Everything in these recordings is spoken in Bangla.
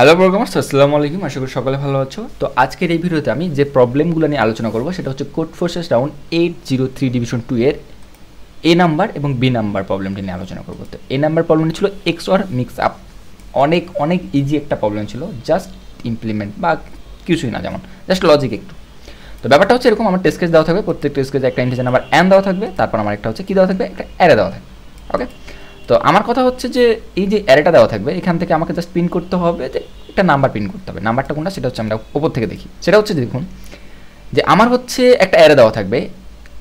হ্যালো প্রোগ্রামার্স আসসালামু আলাইকুম, আশা করি সকলে ভালো আছো। তো আজকের এই ভিডিওতে আমি যে প্রবলেমগুলো নিয়ে আলোচনা করব, সেটা হচ্ছে Codeforces round eight zero three division two এর এ নাম্বার এবং বি নাম্বার প্রবলেমটি নিয়ে আলোচনা করব। তো এ নাম্বার প্রবলেমটি ছিল এক্স অর মিক্স আপ অনেক অনেক ইজি একটা প্রবলেম ছিল জাস্ট ইমপ্লিমেন্ট বা কিছুই না যেমন জাস্ট লজিক একটু। তো ব্যাপারটা হচ্ছে এরকম, আমার টেস্ট কেস দেওয়া থাকবে প্রত্যেক টেস্ট একটা ইন্টিজার নাম্বার অ্যান দেওয়া থাকবে, তারপর আমার একটা হচ্ছে কী দেওয়া থাকবে? একটা অ্যারে দেওয়া থাকবে ওকে তো আমার কথা হচ্ছে যে এই যে অ্যারেটা দেওয়া থাকবে, এখান থেকে আমাকে জাস্ট প্রিন্ট করতে হবে, যে একটা নাম্বার প্রিন্ট করতে হবে। নাম্বারটা কোনটা? সেটা হচ্ছে আমরা ওপর থেকে দেখি। সেটা হচ্ছে দেখুন, যে আমার হচ্ছে একটা অ্যারে দেওয়া থাকবে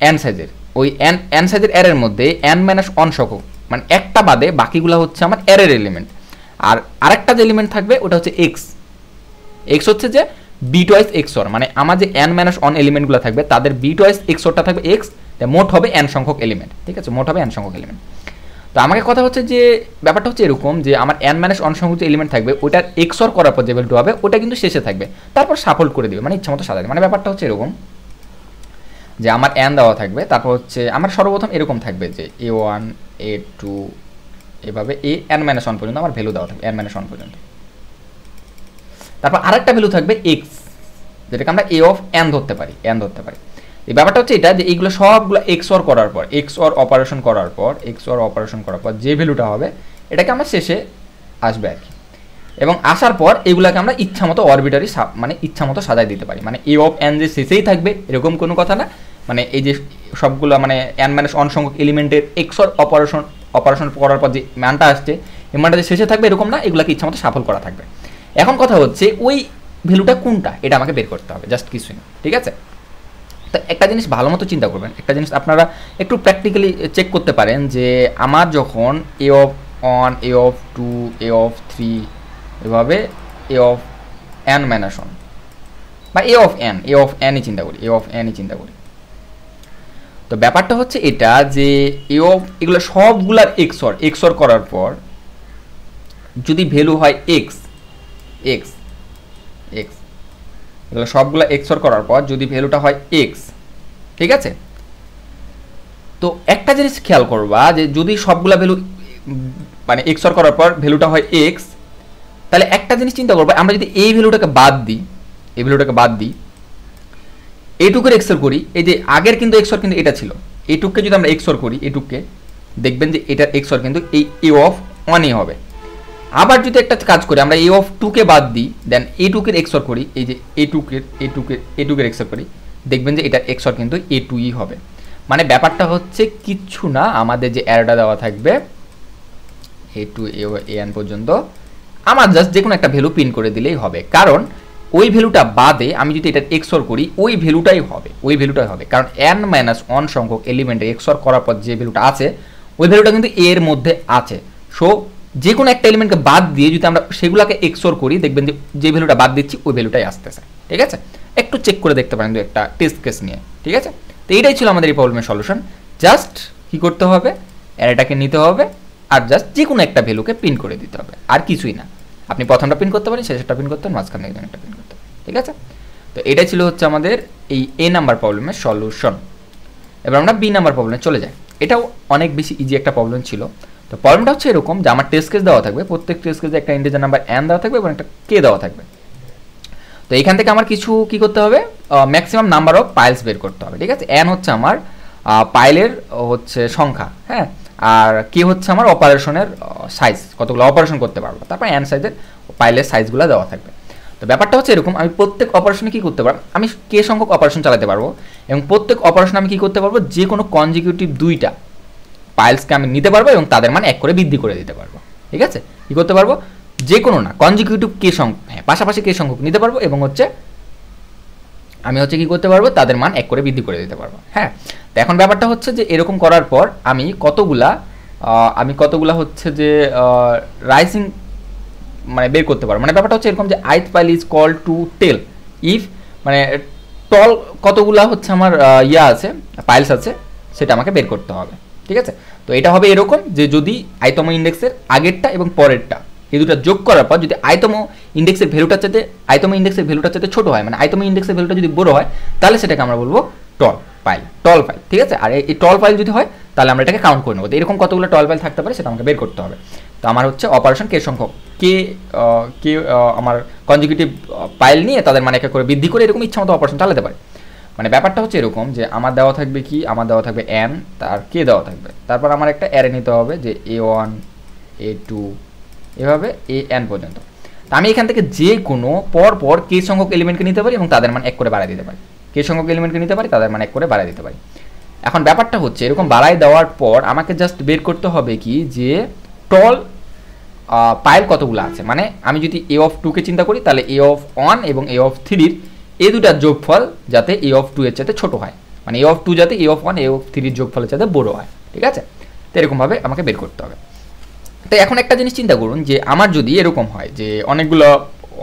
অ্যান সাইজের ওই অ্যান অ্যান সাইজের অ্যারের মধ্যে অ্যান মাইনাস অন সহ মানে একটা বাদে বাকিগুলো হচ্ছে আমার অ্যারের এলিমেন্ট আর আরেকটা যে এলিমেন্ট থাকবে, ওটা হচ্ছে এক্স এক্স হচ্ছে যে বি টয়েস এক্সর মানে আমার যে অ্যান মাইনাস অন এলিমেন্টগুলো থাকবে, তাদের বি টয়েস এক্সরটা থাকবে এক্স মোট হবে অ্যান সংখ্যক এলিমেন্ট ঠিক আছে? মোট হবে অ্যান সংখ্যক এলিমেন্ট আমাকে কথা হচ্ছে যে, ব্যাপারটা হচ্ছে এরকম যে, আমার অ্যান মাইনাস অন এলিমেন্ট থাকবে ওটার এক্সর করার পর যে ভ্যালু হবে, ওটা কিন্তু শেষে থাকবে। তারপর সাফল্ড করে দেবে মানে ইচ্ছা মতো সাজাবে। মানে ব্যাপারটা হচ্ছে এরকম যে, আমার অ্যান দেওয়া থাকবে, তারপর হচ্ছে আমার সর্বপ্রথম এরকম থাকবে যে এ ওয়ান এ টু এভাবে এ এন মাইনাস ওয়ান পর্যন্ত আমার ভ্যালু দেওয়া থাকবে এন মাইনাস ওয়ান পর্যন্ত। তারপর আরেকটা ভ্যালু থাকবে এক্স যেটাকে আমরা এ অফ এন ধরতে পারি এন ধরতে পারি। এই ব্যাপারটা হচ্ছে এটা যে এইগুলো সবগুলো এক্স অর করার পর এক্স অর অপারেশন করার পর এক্স অর অপারেশন করার পর যে ভ্যালুটা হবে, এটাকে আমরা শেষে আসবে আর কি। এবং আসার পর এগুলোকে আমরা ইচ্ছা মতো অরবিটারি মানে ইচ্ছা মতো সাজাই দিতে পারি। মানে এ অফ এন যে শেষেই থাকবে, এরকম কোনো কথা না। মানে এই যে সবগুলো মানে এন মাইনাস অন সংখ্যক এলিমেন্টের এক্স অর অপারেশন অপারেশন করার পর যে মানটা আসছে, এই মানটা যে শেষে থাকবে এরকম না, এগুলোকে ইচ্ছা মতো সাফল করা থাকবে। এখন কথা হচ্ছে ওই ভ্যালুটা কোনটা, এটা আমাকে বের করতে হবে জাস্ট কিছুই না, ঠিক আছে? তো একটা জিনিস ভালো মতো চিন্তা করবেন। একটা জিনিস আপনারা একটু প্র্যাকটিক্যালি চেক করতে পারেন যে আমার যখন A of one A of two A of three এভাবে A of N minus one বা A of N A of এনই চিন্তা করি এ অফ এনই চিন্তা করি। তো ব্যাপারটা হচ্ছে এটা যে এ অফ এগুলো সবগুলার এক্সর এক্সর করার পর যদি ভ্যালু হয় এক্স এক্স এগুলো সবগুলো এক্সর করার পর যদি ভ্যালুটা হয় এক্স ঠিক আছে? তো একটা জিনিস খেয়াল করবা যে যদি সবগুলা ভ্যালু মানে এক্সর করার পর ভ্যালুটা হয় এক্স তাহলে একটা জিনিস চিন্তা করব, আমরা যদি এই ভ্যালুটাকে বাদ দিই, এই ভ্যালুটাকে বাদ দিই এটুকের এক্সর করি, এই যে আগের কিন্তু এক্সর কিন্তু এটা ছিল এটুককে যদি আমরা এক্সর করি এটুককে দেখবেন যে এটার এক্সর কিন্তু এই এ অফ ওয়ানই হবে। আবার যদি একটা কাজ করি, আমরা এ অফ টুকে বাদ দিই দেন এ টুকের এক্সর করি, এই যে এ টুকের এ টুকের এ টুকের এক্সর করি, দেখবেন যে এটার এক্সর কিন্তু এ টুই হবে। মানে ব্যাপারটা হচ্ছে কিচ্ছু না, আমাদের যে অ্যারোটা দেওয়া থাকবে এ টু এ এন পর্যন্ত, আমার জাস্ট যে কোনো একটা ভ্যালু পিন করে দিলেই হবে। কারণ ওই ভ্যালুটা বাদে আমি যদি এটা এক্সর করি, ওই ভ্যালুটাই হবে, ওই ভ্যালুটাই হবে। কারণ এন মাইনাস ওয়ান সংখ্যক এলিমেন্টে এক্সর করার পর যে ভ্যালুটা আছে, ওই ভ্যালুটা কিন্তু এর মধ্যে আছে। সো যে কোনো একটা এলিমেন্টকে বাদ দিয়ে যদি আমরা সেগুলোকে এক্সর করি, দেখবেন যে যে ভ্যালুটা বাদ দিচ্ছি, ওই ভ্যালুটাই আসতেছে। ঠিক আছে? একটু চেক করে দেখতে পারেন দু একটা টেস্ট কেস নিয়ে। ঠিক আছে? তো এইটাই ছিল আমাদের এই প্রবলেমের সলিউশন জাস্ট কি করতে হবে? অ্যারেটাকে নিতে হবে আর জাস্ট যে কোনো একটা ভ্যালুকে প্রিন্ট করে দিতে হবে। আর কিছুই না। আপনি প্রথমটা প্রিন্ট করতে পারেন, শেষেরটা প্রিন্ট করতে পারেন, মাঝখানে একজন একটা প্রিন্ট করতে পারেন। ঠিক আছে? তো এটাই ছিল হচ্ছে আমাদের এই এ নাম্বার প্রবলেমের সলিউশন এবার আমরা বি নাম্বার প্রবলেমে চলে যাই। এটাও অনেক বেশি ইজি একটা প্রবলেম ছিল। তো প্রবলেমটা হচ্ছে এরকম যে আমার টেস্ট কেস দেওয়া থাকবে, প্রত্যেক টেস্ট কেসে একটা ইন্টিজার নাম্বার এন দেওয়া থাকবে এবং একটা কে দেওয়া থাকবে। তো এখান থেকে আমার কিছু কি করতে হবে? ম্যাক্সিমাম নাম্বার অফ পাইলস বের করতে হবে, ঠিক আছে? এন হচ্ছে আমার পাইলের হচ্ছে সংখ্যা হ্যাঁ? আর কে হচ্ছে আমার অপারেশনের সাইজ কতগুলো অপারেশন করতে পারব। তারপর এন সাইজের পাইলের সাইজগুলো দেওয়া থাকবে। তো ব্যাপারটা হচ্ছে এরকম, আমি প্রত্যেক অপারেশনে কী করতে পারব? আমি কে সংখ্যক অপারেশন চালাতে পারব এবং প্রত্যেক অপারেশন আমি কী করতে পারব? যে কোনো কনজিকিউটিভ দুইটা পাইলসকে আমি নিতে পারব এবং তাদের মান এক করে বৃদ্ধি করে দিতে পারব। ঠিক আছে? কী করতে পারব? যে কোনো না কনজিকিউটিভ কে সংখ্যক হ্যাঁ পাশাপাশি কে সংখ্যক নিতে পারব এবং হচ্ছে আমি হচ্ছে কি করতে পারব? তাদের মান এক করে বৃদ্ধি করে দিতে পারব। হ্যাঁ? তো এখন ব্যাপারটা হচ্ছে যে এরকম করার পর আমি কতগুলা আমি কতগুলা হচ্ছে যে রাইসিং মানে বের করতে পারব। মানে ব্যাপারটা হচ্ছে এরকম যে ith pile is call to tell if মানে টল কতগুলা হচ্ছে আমার ইয়া আছে পাইলস আছে, সেটা আমাকে বের করতে হবে। ঠিক আছে? তো এটা হবে এরকম যে যদি আইতম ইন্ডেক্সের আগেরটা এবং পরেরটা, এই দুটো যোগ করার পর যদি আইতম ইন্ডেক্সের ভ্যালুটার চাইতে আইতম ইন্ডেক্সের ভ্যালুটার চাইতে ছোট হয় মানে আইতম ইন্ডেক্সের ভ্যালুটা যদি বড় হয়, তাহলে সেটাকে আমরা বলব টল পাইল টল পাইল ঠিক আছে? আর এই টল পাইল যদি হয়, তাহলে আমরা এটাকে কাউন্ট করে নেব। এরকম কতগুলো টল পাইল থাকতে পারে সেটা আমাকে বের করতে হবে। তো আমার হচ্ছে অপারেশন কে সংখ্যক। কে কে আমার কনজিকিউটিভ পাইল নিয়ে তাদের মানে একে করে বৃদ্ধি করে এরকম ইচ্ছা মতো অপারেশন চালাতে পারে। মানে ব্যাপারটা হচ্ছে এরকম যে আমার দেওয়া থাকবে কি? আমার দেওয়া থাকবে এন তার কে দেওয়া থাকবে? তারপর আমার একটা অ্যারে নিতে হবে যে এ ওয়ান এ টু এভাবে এ এন পর্যন্ত। তা আমি এখান থেকে যে কোনো পর পর কে সংখ্যক এলিমেন্টকে নিতে পারি এবং তাদের মান এক করে বাড়ায় দিতে পারি। কে সংখ্যক এলিমেন্টকে নিতে পারি, তাদের মান এক করে বাড়ায় দিতে পারি। এখন ব্যাপারটা হচ্ছে এরকম বাড়াই দেওয়ার পর আমাকে জাস্ট বের করতে হবে কি? যে টল পাইল কতগুলো আছে? মানে আমি যদি এ অফ টুকে চিন্তা করি, তাহলে এ অফ ওয়ান এবং এ অফ থ্রির এই দুটার যোগফল যাতে এ অফ টু এর চাইতে ছোটো হয়। মানে এ অফ টু যাতে A of one A of থ্রির যোগফলের চাইতে বড়ো হয়, ঠিক আছে? তো এরকমভাবে আমাকে বের করতে হবে। তো এখন একটা জিনিস চিন্তা করুন যে, আমার যদি এরকম হয় যে, অনেকগুলো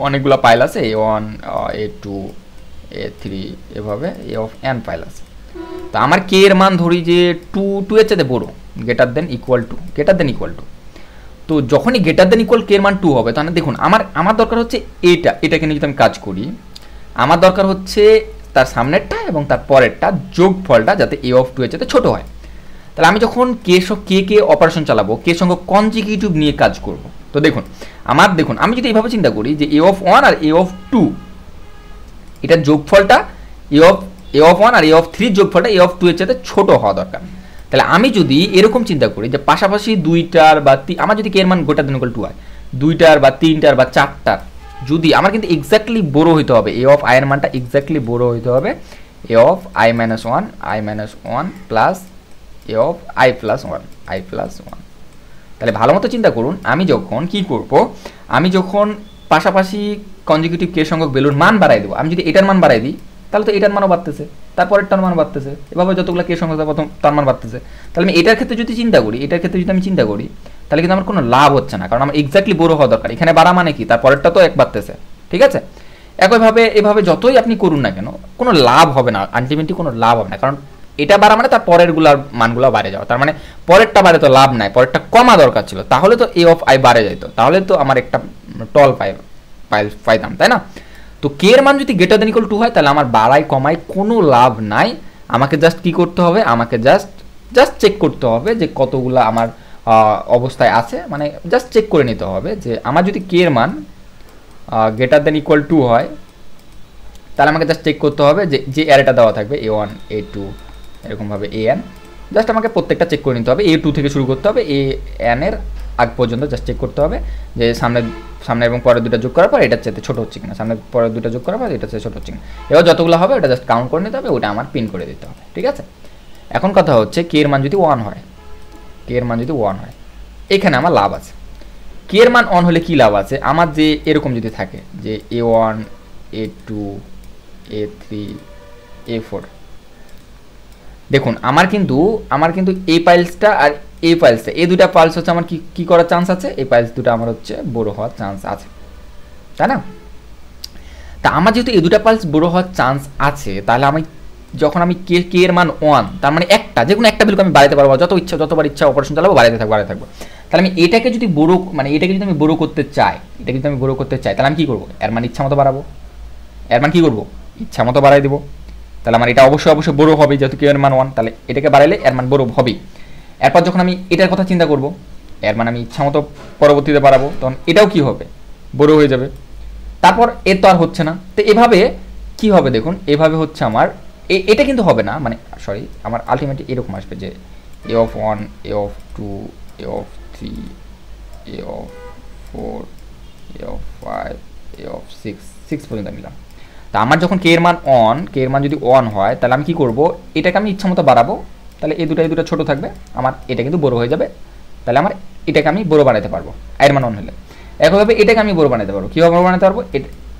অনেকগুলো পাইল আছে A one A two A three এভাবে এ অফ এন পাইল আছে। তো আমার কে এর মান ধরি যে টু টু এর চাইতে বড়ো greater than equal to greater than equal to তো যখনই গেটার দেন ইকুয়াল কে এর মান টু হবে, তাহলে দেখুন, আমার আমার দরকার হচ্ছে এটা এটাকে নিয়ে যদি আমি কাজ করি আমার দরকার হচ্ছে তার সামনেরটা এবং তার পরেরটা, যোগফলটা যাতে এ অফ টু এর যাতে ছোটো হয়। তাহলে আমি যখন কে সব কে কে অপারেশন চালাবো কে সঙ্গে কনজিকিউটিভ নিয়ে কাজ করব। তো দেখুন, আমার, দেখুন, আমি যদি এইভাবে চিন্তা করি যে এ অফ ওয়ান আর এ অফ টু এটার যোগফলটা A of A of one R A of থ্রির যোগফলটা এ অফ টু এর চাইতে ছোটো হওয়া দরকার। তাহলে আমি যদি এরকম চিন্তা করি যে পাশাপাশি দুইটার বা আমার যদি কে এর মান গোটা দিন টু হয়, দুইটার বা তিনটার বা চারটার যদি আমার কিন্তু এক্স্যাক্টলি বড়ো হইতে হবে এ অফ আয়ের মানটা এক্স্যাক্টলি বড়ো হইতে হবে A of i minus one i minus one plus A of i plus one i plus one তাহলে ভালো মতো চিন্তা করুন, আমি যখন কি করব? আমি যখন পাশাপাশি কনজিকিউটিভ কে সংখ্যক বেলুর মান বাড়াই দেবো, আমি যদি এটার মান বাড়াই দিই, তাহলে তো এটার মানও বাড়তেছে তারপরেরটার মান বাড়তেছে, এভাবে যতগুলো কে সংখ্যক প্রথম তার মান বাড়তেছে। তাহলে আমি এটার ক্ষেত্রে যদি চিন্তা করি, এটার ক্ষেত্রে যদি আমি চিন্তা করি তাহলে কিন্তু আমার কোনো লাভ হচ্ছে না, কারণ আমার এক্স্যাক্টলি বড় হওয়া দরকার। এখানে বাড়া মানে কি? তারপরেরটা তো এক বাড়তেছে, ঠিক আছে? একইভাবে, এভাবে যতই আপনি করুন না কেন, কোনো লাভ হবে না আলটিমেটলি কোনো লাভ হবে না, কারণ এটা বাড়া মানে তার পরেরগুলার মানগুলো বাড়ে যাওয়া। তার মানে পরেরটা বাড়ে তো লাভ নাই, পরেরটা কমা দরকার ছিল, তাহলে তো এ অফ আই বাড়ে যেত তাহলে তো আমার একটা টল পাই পাই, পাইতাম, তাই না? তো কে এর মান যদি গ্রেটার দেন ইকুয়াল টু হয়, তাহলে আমার বাড়াই কমাই কোনো লাভ নাই। আমাকে জাস্ট কি করতে হবে? আমাকে জাস্ট জাস্ট চেক করতে হবে যে কতগুলো আমার অবস্থায় আছে মানে জাস্ট চেক করে নিতে হবে যে আমার যদি কে এর মান গ্রেটার দেন ইকুয়াল টু হয়, তাহলে আমাকে জাস্ট চেক করতে হবে যে যে অ্যারেটা দেওয়া থাকবে এ ওয়ান এ টু এরকমভাবে এ এন জাস্ট আমাকে প্রত্যেকটা চেক করে নিতে হবে এ টু থেকে শুরু করতে হবে এ এন এর আগ পর্যন্ত জাস্ট চেক করতে হবে, যে সামনে সামনে এবং পরের দুটো যোগ করার পর এটার চাইতে ছোটো হচ্ছে কিনা, সামনে পরের দুটো যোগ করার পর এটার চাইতে ছোটো হচ্ছে কিনা। এবার যতগুলো হবে, ওটা জাস্ট কাউন্ট করে নিতে হবে, ওটা আমার পিন করে দিতে হবে, ঠিক আছে? এখন কথা হচ্ছে কে এর মান যদি ওয়ান হয় কে এর মান যদি ওয়ান হয়। এখানে আমার লাভ আছে। কে এর মান অন হলে কি লাভ আছে? আমার যে এরকম যদি থাকে যে A one A two A three A four দেখুন, আমার কিন্তু আমার কিন্তু এই পাইলসটা আর এই পাইলসটা এই দুটা পাইলস হচ্ছে আমার কি কি করার চান্স আছে? এই পাইলস দুটো আমার হচ্ছে বড় হওয়ার চান্স আছে। তাই না? তা আমার যেহেতু এই দুটা পাইলস বড় হওয়ার চান্স আছে, তাহলে আমি যখন আমি কে কে এর মান ওয়ান তার মানে একটা যে কোনো একটা ভ্যালুকে আমি বাড়াতে পারব যত ইচ্ছা, যতবার ইচ্ছা অপারেশন চালাবো বাড়াতে থাকব বাড়াতে থাকব। তাহলে আমি এটাকে যদি বড়ো মানে এটাকে যদি আমি বড় করতে চাই, এটাকে যদি আমি বড় করতে চাই, তাহলে আমি কী করব? এর মান ইচ্ছা মতো বাড়াবো। এর মান কী করব? ইচ্ছা মতো বাড়াই দেবো। তাহলে আমার এটা অবশ্যই অবশ্যই বড়ো হবে, যেহেতু কে এর মান ওয়ান তাহলে এটাকে বাড়াইলে এর মান বড়ো হবেই। এরপর যখন আমি এটার কথা চিন্তা করব, এর মানে আমি ইচ্ছা মতো পরবর্তীতে বাড়াবো, তখন এটাও কি হবে? বড়ো হয়ে যাবে। তারপর এর তো আর হচ্ছে না। তো এভাবে কি হবে দেখুন? এভাবে হচ্ছে আমার এটা কিন্তু হবে না মানে সরি আমার আলটিমেটলি এরকম আসবে যে A of one A of two A of three A of four A of five A of six six পর্যন্ত নিলাম। তা আমার যখন কে এর মান অন কে এর মান যদি অন হয়, তাহলে আমি কি করব? এটাকে আমি ইচ্ছা মতো বাড়াবো। তাহলে এই দুটো এই দুটো ছোটো থাকবে, আমার এটা কিন্তু বড় হয়ে যাবে। তাহলে আমার এটাকে আমি বড় বানাতে পারব আয়ের মান অন হলে। একইভাবে এটাকে আমি বড় বানাতে পারব। কীভাবে বড় বানাতে পারব?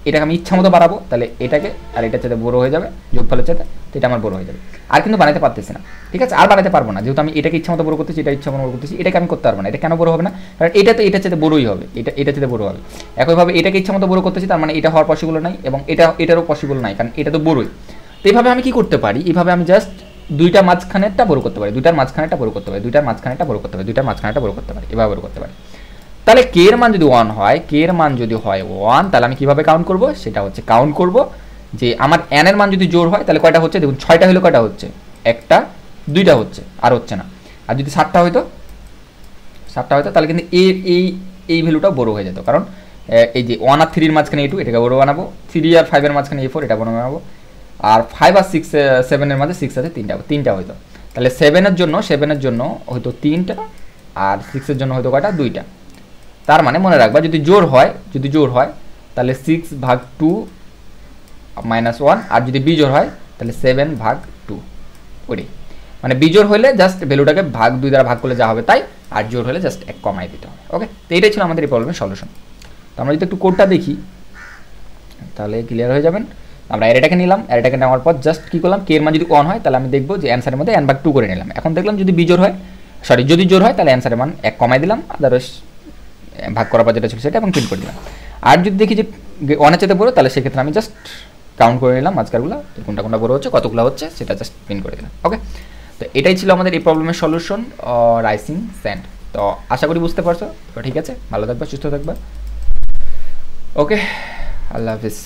এটাকে আমি ইচ্ছা মতো বাড়াবো, তাহলে এটাকে আর এটার সাথে বড়ো হয়ে যাবে, যোগফলের সাথে তো এটা আমার বড়ো হয়ে যাবে। আর কিন্তু বানাতে পারতেছি না, ঠিক আছে? আর বানাতে পারব না, যেহেতু আমি এটাকে ইচ্ছা মতো বড় করতেছি, এটা ইচ্ছা মতো বড় করতেছি, এটাকে আমি করতে পারব না। এটা কেন বড়ো হবে না? কারণ এটা তো এটার সাথে বড়োই হবে, এটা, এটার সাথে বড়ো হবে। একইভাবে এটাকে ইচ্ছা মতো বড়ো করতেছি, তার মানে এটা হওয়ার পসিবল নাই এবং এটা, এটারও পসিবল নাই, কারণ এটা তো বড়ই। তো এইভাবে আমি কি করতে পারি? এইভাবে আমি জাস্ট দুইটা মাঝখানেরটা বড় করতে পারি, দুইটার মাঝখানেরটা বড় করতে পারি, দুইটার মাঝখানেরটা বড় করতে পারি, দুইটার মাঝখানেরটা বড় করতে পারি, এভাবে বড় করতে পারি। তাহলে কে এর মান যদি ওয়ান হয় কে এর মান যদি হয় ওয়ান তাহলে আমি কীভাবে কাউন্ট করব? সেটা হচ্ছে কাউন্ট করব যে আমার এন এর মান যদি জোর হয়, তাহলে কয়টা হচ্ছে? দেখুন, ছয়টা হলে কয়টা হচ্ছে? একটা, দুইটা হচ্ছে, আর হচ্ছে না। আর যদি সাতটা হয়তো সাতটা হয়তো তাহলে কিন্তু এ এই এই ভ্যালুটা বড় হয়ে যেত। কারণ এই যে ওয়ান আর থ্রির মাঝখানে এ টু এটাকে বড় বানাবো। থ্রি আর ফাইভের মাঝখানে এ ফোর এটা বড় বানাবো। আর ফাইভ আর সিক্স সেভেনের মাঝে সিক্স আছে, তিনটা তিনটা হয়তো তাহলে সেভেনের জন্য সেভেনের জন্য হয়তো তিনটা, আর সিক্সের জন্য হয়তো কয়টা? দুইটা। তার মানে মনে রাখবা, যদি জোর হয়, যদি জোর হয়, তাহলে সিক্স ভাগ টু মাইনাস ওয়ান আর যদি বিজোর হয়, তাহলে সেভেন ভাগ টু ওটাই মানে বিজোর হলে জাস্ট ভ্যালুটাকে ভাগ দুই দ্বারা ভাগ করলে যা হবে তাই, আর জোর হলে জাস্ট এক কমাই দিতে হবে ওকে তো এটাই ছিল আমাদের এই প্রবলেমের সলিউশন তো আমরা যদি একটু কোডটা দেখি, তাহলে ক্লিয়ার হয়ে যাবেন। আমরা অ্যারেটাকে নিলাম অ্যারেটাকে নেওয়ার পর জাস্ট কী করলাম কে এর মান যদি ওয়ান হয়, তাহলে আমি দেখব যে অ্যান্সারের মধ্যে এন ভাগ টু করে নিলাম। এখন দেখলাম যদি বিজোর হয় সরি যদি জোর হয়, তাহলে অ্যান্সারের মান এক কমাই দিলাম আদারওয়াইজ ভাগ করার পর যেটা ছিল সেটা এবং প্রিন্ট করে দিলাম। আর যদি দেখি যে অনেক চেতে বড়ো, তাহলে সেক্ষেত্রে আমি জাস্ট কাউন্ট করে নিলাম মাঝকারগুলো কোনটা কোনটা বড়ো হচ্ছে, কতগুলো হচ্ছে, সেটা জাস্ট প্রিন্ট করে দিলাম ওকে তো এটাই ছিল আমাদের এই প্রবলেমের সলিউশন রাইসিং স্যান্ড তো আশা করি বুঝতে পারছ। তো ঠিক আছে, ভালো থাকবে, সুস্থ থাকবে। ওকে আল্লাহ হাফিজ।